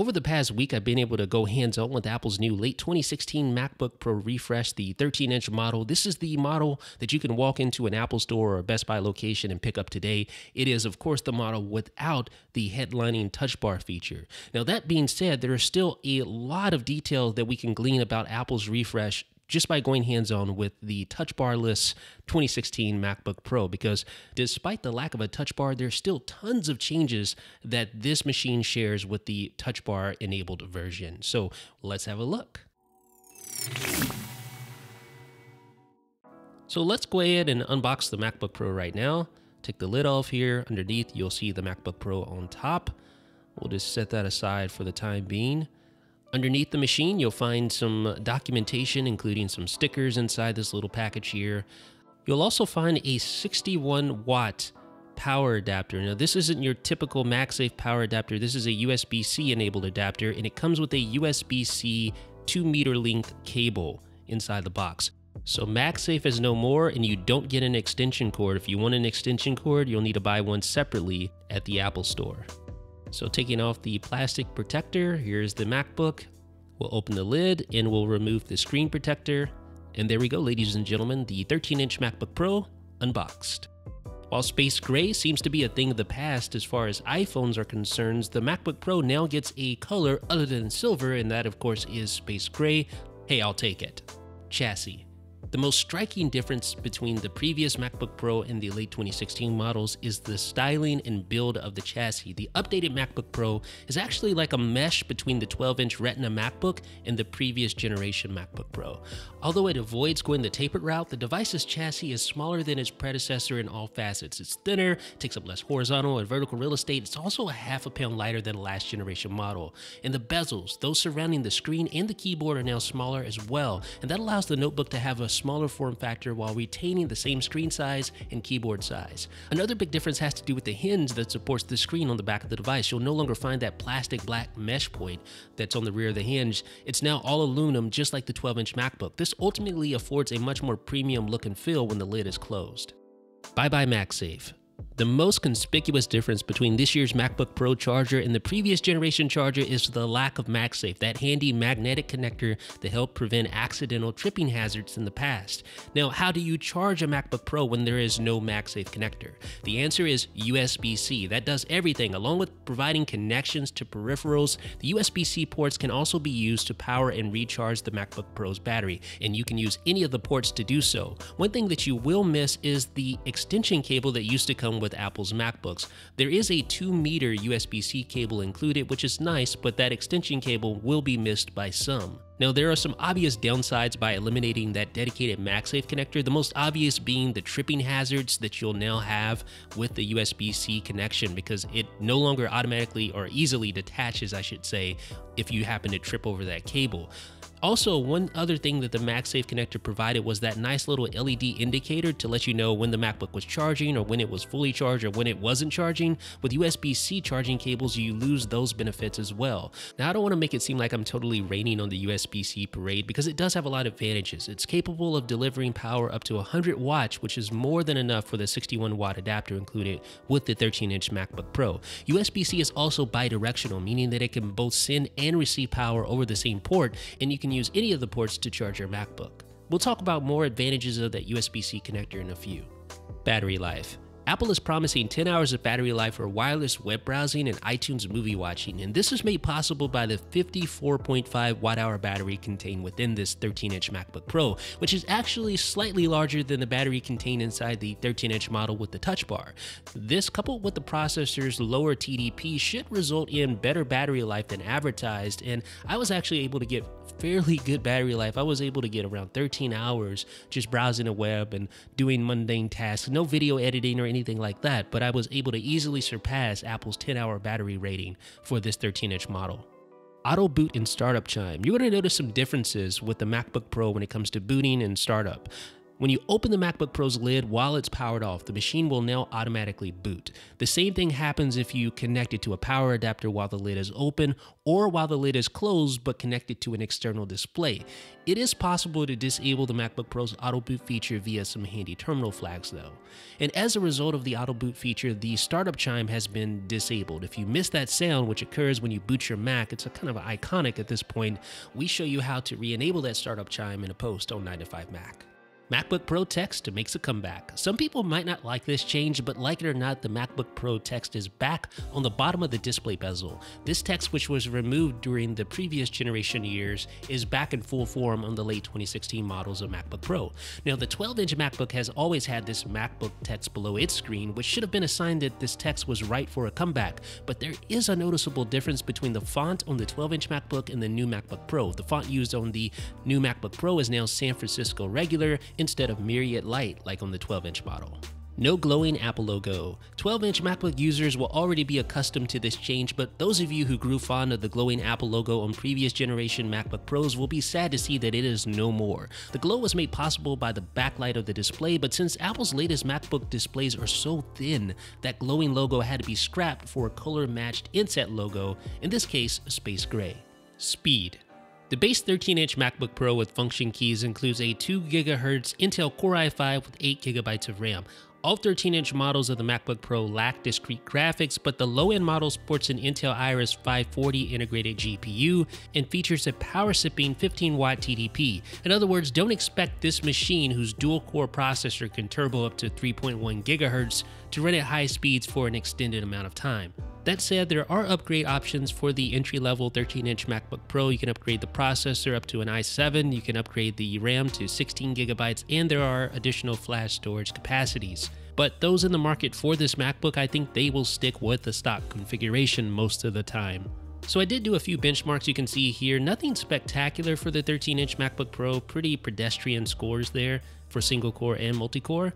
Over the past week, I've been able to go hands on with Apple's new late 2016 MacBook Pro refresh, the 13 inch model. This is the model that you can walk into an Apple store or a Best Buy location and pick up today. It is, of course, the model without the headlining touch bar feature. Now, that being said, there are still a lot of details that we can glean about Apple's refresh just by going hands on with the touch barless 2016 MacBook Pro because despite the lack of a touch bar, there's still tons of changes that this machine shares with the touch bar enabled version. So let's have a look. So let's go ahead and unbox the MacBook Pro right now. Take the lid off here. Underneath, you'll see the MacBook Pro on top. We'll just set that aside for the time being. Underneath the machine, you'll find some documentation, including some stickers inside this little package here. You'll also find a 61 watt power adapter. Now, this isn't your typical MagSafe power adapter. This is a USB C enabled adapter, and it comes with a USB C 2 meter length cable inside the box. So MagSafe is no more, and you don't get an extension cord. If you want an extension cord, you'll need to buy one separately at the Apple Store. So taking off the plastic protector, here's the MacBook. We'll open the lid and we'll remove the screen protector. And there we go, ladies and gentlemen, the 13-inch MacBook Pro unboxed. While space gray seems to be a thing of the past as far as iPhones are concerned, the MacBook Pro now gets a color other than silver, and that of course is space gray. Hey, I'll take it. Chassis. The most striking difference between the previous MacBook Pro and the late 2016 models is the styling and build of the chassis. The updated MacBook Pro is actually like a mesh between the 12 inch Retina MacBook and the previous generation MacBook Pro. Although it avoids going the tapered route, the device's chassis is smaller than its predecessor in all facets. It's thinner, takes up less horizontal and vertical real estate. It's also a half a pound lighter than the last generation model. And the bezels, those surrounding the screen and the keyboard, are now smaller as well. And that allows the notebook to have a smaller form factor while retaining the same screen size and keyboard size. Another big difference has to do with the hinge that supports the screen on the back of the device. You'll no longer find that plastic black mesh point that's on the rear of the hinge. It's now all aluminum, just like the 12 inch MacBook. This ultimately affords a much more premium look and feel when the lid is closed. Bye bye MagSafe. The most conspicuous difference between this year's MacBook Pro charger and the previous generation charger is the lack of MagSafe, that handy magnetic connector that helped prevent accidental tripping hazards in the past. Now, how do you charge a MacBook Pro when there is no MagSafe connector? The answer is USB-C. That does everything. Along with providing connections to peripherals, the USB-C ports can also be used to power and recharge the MacBook Pro's battery, and you can use any of the ports to do so. One thing that you will miss is the extension cable that used to come with with Apple's MacBooks. There is a 2 meter USB C cable included, which is nice, but that extension cable will be missed by some. Now, there are some obvious downsides by eliminating that dedicated MagSafe connector, the most obvious being the tripping hazards that you'll now have with the USB C connection because it no longer automatically or easily detaches, I should say, if you happen to trip over that cable. Also, one other thing that the MagSafe connector provided was that nice little LED indicator to let you know when the MacBook was charging or when it was fully charged or when it wasn't charging. With USB-C charging cables, you lose those benefits as well. Now, I don't want to make it seem like I'm totally raining on the USB-C parade because it does have a lot of advantages. It's capable of delivering power up to 100 watts, which is more than enough for the 61 watt adapter included with the 13-inch MacBook Pro. USB-C is also bidirectional, meaning that it can both send and receive power over the same port, and you can use any of the ports to charge your MacBook. We'll talk about more advantages of that USB-C connector in a few. Battery life. Apple is promising 10 hours of battery life for wireless web browsing and iTunes movie watching, and this is made possible by the 54.5 watt hour battery contained within this 13 inch MacBook Pro, which is actually slightly larger than the battery contained inside the 13 inch model with the touch bar. This, coupled with the processor's lower TDP, should result in better battery life than advertised, and I was actually able to get fairly good battery life. I was able to get around 13 hours just browsing the web and doing mundane tasks, no video editing or anything anything like that, but I was able to easily surpass Apple's 10 hour battery rating for this 13 inch model. Auto boot and startup chime. You're going to notice some differences with the MacBook Pro when it comes to booting and startup. When you open the MacBook Pro's lid while it's powered off, the machine will now automatically boot. The same thing happens if you connect it to a power adapter while the lid is open or while the lid is closed but connected to an external display. It is possible to disable the MacBook Pro's auto boot feature via some handy terminal flags though. And as a result of the auto boot feature, the startup chime has been disabled. If you miss that sound, which occurs when you boot your Mac, it's a kind of iconic at this point, we show you how to re-enable that startup chime in a post on 9 to 5 Mac. MacBook Pro text makes a comeback. Some people might not like this change, but like it or not, the MacBook Pro text is back on the bottom of the display bezel. This text, which was removed during the previous generation years, is back in full form on the late 2016 models of MacBook Pro. Now, the 12 inch MacBook has always had this MacBook text below its screen, which should have been a sign that this text was right for a comeback, but there is a noticeable difference between the font on the 12 inch MacBook and the new MacBook Pro. The font used on the new MacBook Pro is now San Francisco Regular instead of Myriad Light like on the 12 inch model. No glowing Apple logo. 12 inch MacBook users will already be accustomed to this change, but those of you who grew fond of the glowing Apple logo on previous generation MacBook Pros will be sad to see that it is no more. The glow was made possible by the backlight of the display, but since Apple's latest MacBook displays are so thin, that glowing logo had to be scrapped for a color matched inset logo, in this case, space gray. Speed. The base 13-inch MacBook Pro with function keys includes a 2 GHz Intel Core i5 with 8 GB of RAM. All 13-inch models of the MacBook Pro lack discrete graphics, but the low-end model sports an Intel Iris 540 integrated GPU and features a power-sipping 15-watt TDP. In other words, don't expect this machine, whose dual-core processor can turbo up to 3.1 GHz, to run at high speeds for an extended amount of time. That said, there are upgrade options for the entry-level 13-inch MacBook Pro. You can upgrade the processor up to an i7, you can upgrade the RAM to 16 gigabytes, and there are additional flash storage capacities. But those in the market for this MacBook, I think they will stick with the stock configuration most of the time. So I did do a few benchmarks you can see here. Nothing spectacular for the 13-inch MacBook Pro, pretty pedestrian scores there for single core and multi-core.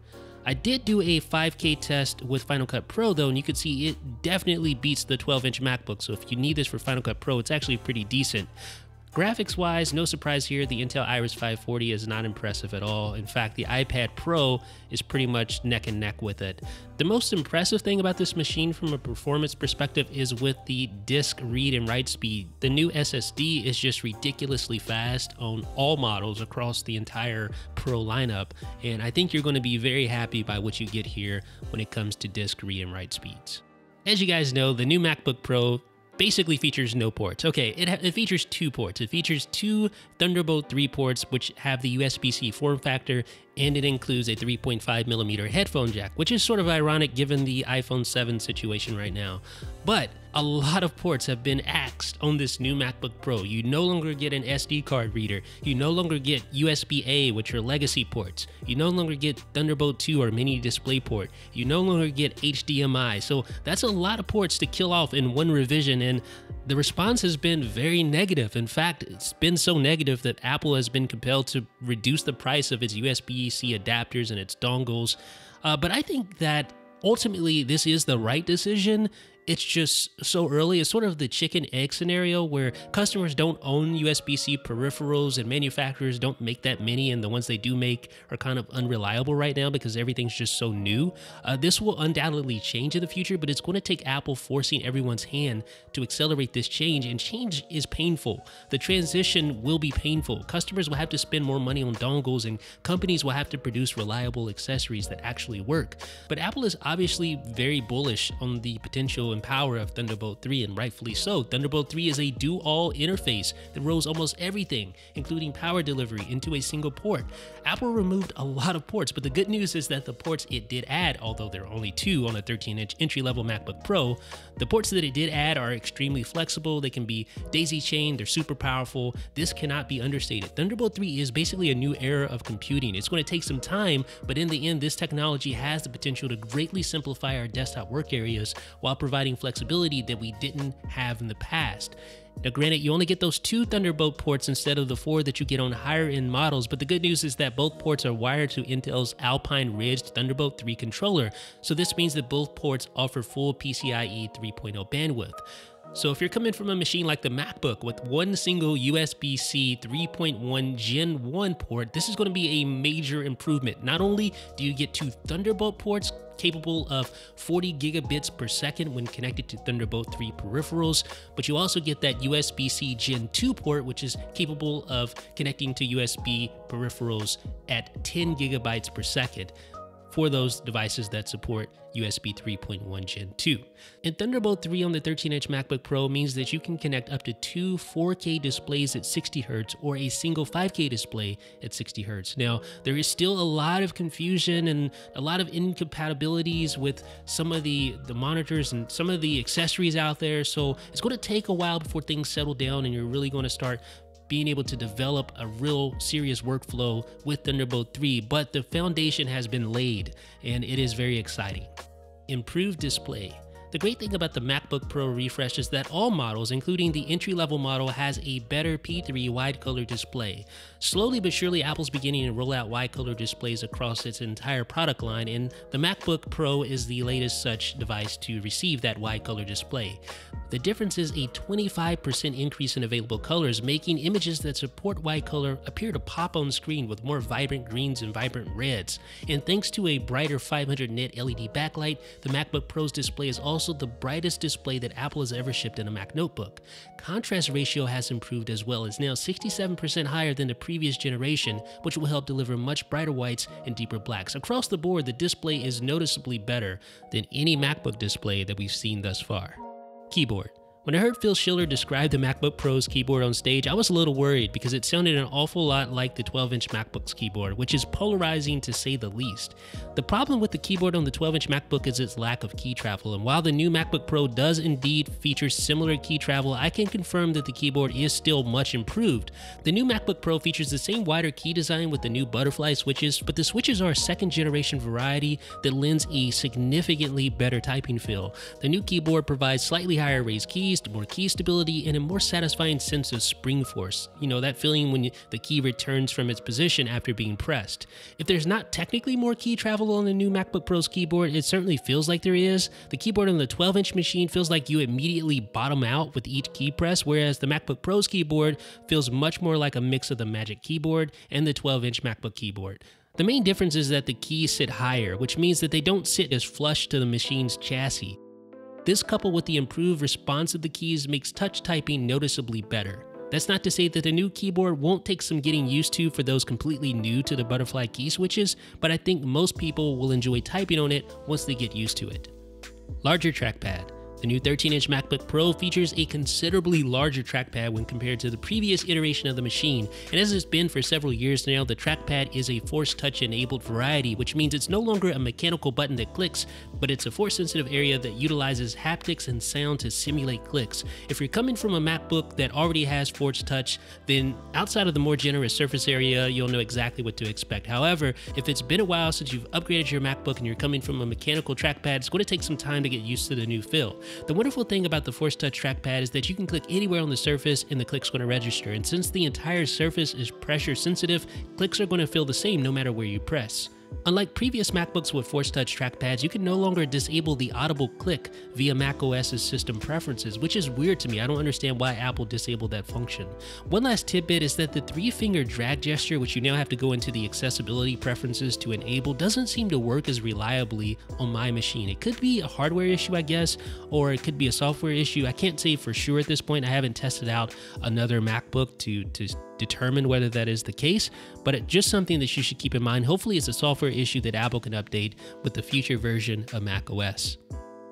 I did do a 5K test with Final Cut Pro though, and you can see it definitely beats the 12 inch MacBook. So if you need this for Final Cut Pro, it's actually pretty decent. Graphics wise, no surprise here, the Intel Iris 540 is not impressive at all. In fact, the iPad Pro is pretty much neck and neck with it. The most impressive thing about this machine from a performance perspective is with the disk read and write speed. The new SSD is just ridiculously fast on all models across the entire Pro lineup, and I think you're going to be very happy by what you get here when it comes to disk read and write speeds. As you guys know, the new MacBook Pro basically features no ports. Okay, it, it, features two ports. It features two Thunderbolt 3 ports, which have the USB-C form factor, and it includes a 3.5 millimeter headphone jack, which is sort of ironic given the iPhone 7 situation right now. But a lot of ports have been axed on this new MacBook Pro. You no longer get an SD card reader. You no longer get USB A, which are legacy ports. You no longer get Thunderbolt 2 or mini display port. You no longer get HDMI. So that's a lot of ports to kill off in one revision. And the response has been very negative. In fact, it's been so negative that Apple has been compelled to reduce the price of its USB C adapters and its dongles. Uh, but I think that ultimately this is the right decision it's just so early. It's sort of the chicken egg scenario where customers don't own USB C peripherals and manufacturers don't make that many, and the ones they do make are kind of unreliable right now because everything's just so new. Uh, this will undoubtedly change in the future, but it's going to take Apple forcing everyone's hand to accelerate this change, and change is painful. The transition will be painful. Customers will have to spend more money on dongles, and companies will have to produce reliable accessories that actually work. But Apple is obviously very bullish on the potential and power of Thunderbolt 3, and rightfully so. Thunderbolt 3 is a do all interface that rolls almost everything, including power delivery, into a single port. Apple removed a lot of ports, but the good news is that the ports it did add, although there are only two on a 13 inch entry level MacBook Pro, the ports that it did add are extremely flexible. They can be daisy chained, they're super powerful. This cannot be understated. Thunderbolt 3 is basically a new era of computing. It's going to take some time, but in the end, this technology has the potential to greatly simplify our desktop work areas while providing providing flexibility that we didn't have in the past. Now, granted, you only get those two Thunderbolt ports instead of the four that you get on higher end models, but the good news is that both ports are wired to Intel's Alpine Ridge Thunderbolt 3 controller, so this means that both ports offer full PCIe 3.0 bandwidth. So if you're coming from a machine like the MacBook with one single USB-C 3.1 Gen 1 port, this is going to be a major improvement. Not only do you get two Thunderbolt ports capable of 40 gigabits per second when connected to Thunderbolt 3 peripherals, but you also get that USB-C Gen 2 port, which is capable of connecting to USB peripherals at 10 gigabytes per second for those devices that support USB 3.1 Gen 2. And Thunderbolt 3 on the 13-inch MacBook Pro means that you can connect up to two 4K displays at 60 Hz or a single 5K display at 60 Hz. Now, there is still a lot of confusion and a lot of incompatibilities with some of the, the monitors and some of the accessories out there, so it's going to take a while before things settle down and you're really going to start being able to develop a real serious workflow with Thunderbolt 3, but the foundation has been laid and it is very exciting. Improved display. The great thing about the MacBook Pro refresh is that all models, including the entry-level model, has a better P3 wide color display. Slowly but surely, Apple's beginning to roll out wide color displays across its entire product line, and the MacBook Pro is the latest such device to receive that wide color display. The difference is a 25% increase in available colors, making images that support wide color appear to pop on screen with more vibrant greens and vibrant reds. And thanks to a brighter 500 nit LED backlight, the MacBook Pro's display is also the brightest display that Apple has ever shipped in a Mac notebook. Contrast ratio has improved as well, it's now 67% higher than the previous generation, which will help deliver much brighter whites and deeper blacks. Across the board, the display is noticeably better than any MacBook display that we've seen thus far. Keyboard. When I heard Phil Schiller describe the MacBook Pro's keyboard on stage, I was a little worried because it sounded an awful lot like the 12 inch MacBook's keyboard, which is polarizing to say the least. The problem with the keyboard on the 12 inch MacBook is its lack of key travel, and while the new MacBook Pro does indeed feature similar key travel, I can confirm that the keyboard is still much improved. The new MacBook Pro features the same wider key design with the new butterfly switches, but the switches are a second generation variety that lends a significantly better typing feel. The new keyboard provides slightly higher raised keys more key stability, and a more satisfying sense of spring force. You know, that feeling when the key returns from its position after being pressed. If there's not technically more key travel on the new MacBook Pro's keyboard, it certainly feels like there is. The keyboard on the 12 inch machine feels like you immediately bottom out with each key press, whereas the MacBook Pro's keyboard feels much more like a mix of the Magic Keyboard and the 12 inch MacBook keyboard. The main difference is that the keys sit higher, which means that they don't sit as flush to the machine's chassis. This coupled with the improved response of the keys makes touch typing noticeably better. That's not to say that the new keyboard won't take some getting used to for those completely new to the butterfly key switches, but I think most people will enjoy typing on it once they get used to it. Larger trackpad. The new 13 inch MacBook Pro features a considerably larger trackpad when compared to the previous iteration of the machine, and as it's been for several years now, the trackpad is a Force Touch enabled variety, which means it's no longer a mechanical button that clicks, but it's a force sensitive area that utilizes haptics and sound to simulate clicks. If you're coming from a MacBook that already has Force Touch, then outside of the more generous surface area, you'll know exactly what to expect. However, if it's been a while since you've upgraded your MacBook and you're coming from a mechanical trackpad, it's going to take some time to get used to the new feel. The wonderful thing about the Force Touch trackpad is that you can click anywhere on the surface and the click's going to register. And since the entire surface is pressure sensitive, clicks are going to feel the same no matter where you press. Unlike previous MacBooks with Force Touch trackpads, you can no longer disable the audible click via macOS's system preferences, which is weird to me. I don't understand why Apple disabled that function. One last tidbit is that the three finger drag gesture, which you now have to go into the accessibility preferences to enable, doesn't seem to work as reliably on my machine. It could be a hardware issue, I guess, or it could be a software issue. I can't say for sure at this point. I haven't tested out another MacBook to, to determine whether that is the case, but it's just something that you should keep in mind. Hopefully, it's a software issue that Apple can update with the future version of macOS.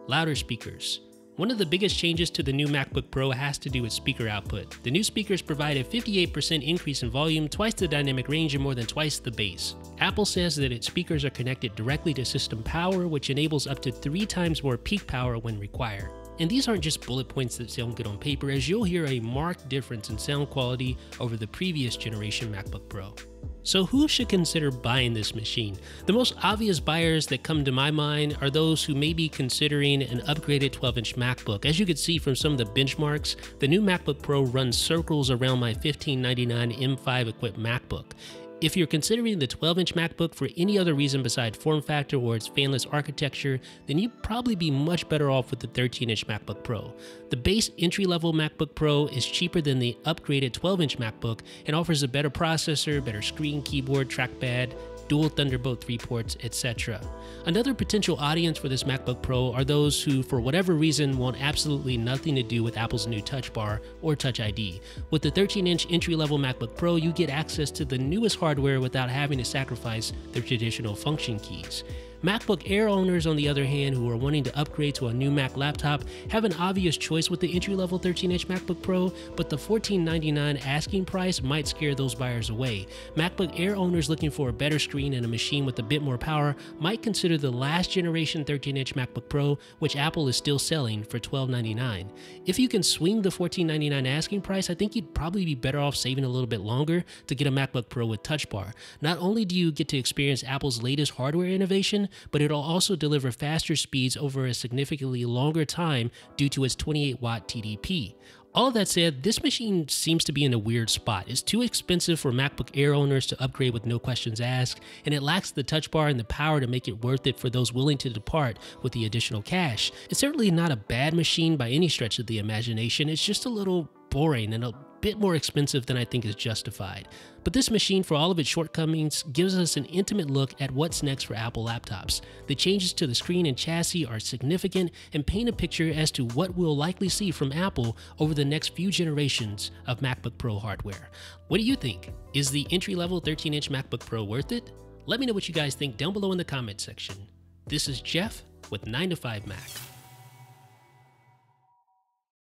Louder speakers. One of the biggest changes to the new MacBook Pro has to do with speaker output. The new speakers provide a 58% increase in volume, twice the dynamic range, and more than twice the bass. Apple says that its speakers are connected directly to system power, which enables up to three times more peak power when required. And these aren't just bullet points that sound good on paper, as you'll hear a marked difference in sound quality over the previous generation MacBook Pro. So, who should consider buying this machine? The most obvious buyers that come to my mind are those who may be considering an upgraded 12 inch MacBook. As you can see from some of the benchmarks, the new MacBook Pro runs circles around my 1599 M5 equipped MacBook. If you're considering the 12 inch MacBook for any other reason besides form factor or its fanless architecture, then you'd probably be much better off with the 13 inch MacBook Pro. The base entry level MacBook Pro is cheaper than the upgraded 12 inch MacBook and offers a better processor, better screen, keyboard, trackpad, dual Thunderbolt 3 ports, etc. Another potential audience for this MacBook Pro are those who, for whatever reason, want absolutely nothing to do with Apple's new Touch Bar or Touch ID. With the 13 inch entry level MacBook Pro, you get access to the newest hardware without having to sacrifice the traditional function keys. MacBook Air owners, on the other hand, who are wanting to upgrade to a new Mac laptop, have an obvious choice with the entry level 13 inch MacBook Pro, but the 1499 asking price might scare those buyers away. MacBook Air owners looking for a better screen and a machine with a bit more power might consider the last generation 13 inch MacBook Pro, which Apple is still selling for 1299. If you can swing the 1499 asking price, I think you'd probably be better off saving a little bit longer to get a MacBook Pro with Touch Bar. Not only do you get to experience Apple's latest hardware innovation, but it'll also deliver faster speeds over a significantly longer time due to its 28 watt TDP. All that said, this machine seems to be in a weird spot. It's too expensive for MacBook Air owners to upgrade with no questions asked, and it lacks the touch bar and the power to make it worth it for those willing to depart with the additional cash. It's certainly not a bad machine by any stretch of the imagination, it's just a little boring and a bit more expensive than I think is justified. But this machine, for all of its shortcomings, gives us an intimate look at what's next for Apple laptops. The changes to the screen and chassis are significant and paint a picture as to what we'll likely see from Apple over the next few generations of MacBook Pro hardware. What do you think? Is the entry level 13 inch MacBook Pro worth it? Let me know what you guys think down below in the comment section. This is Jeff with 9 to 5 Mac.